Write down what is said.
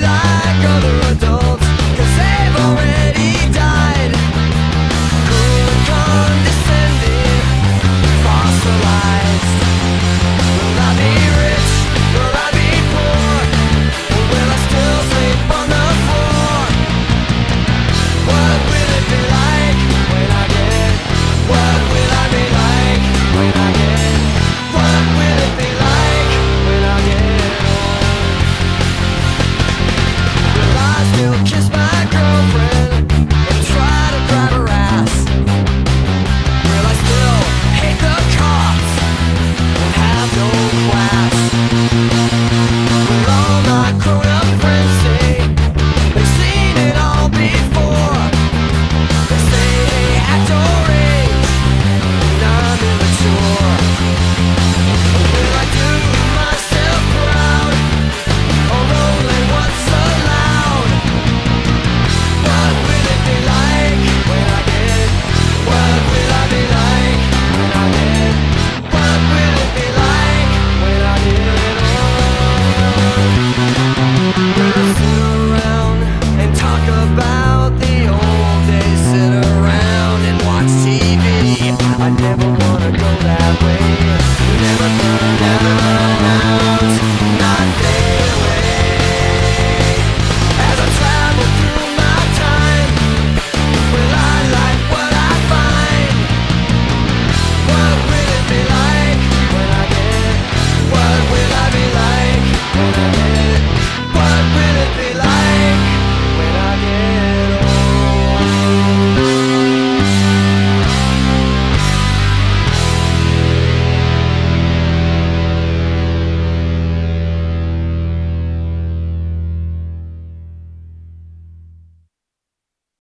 like other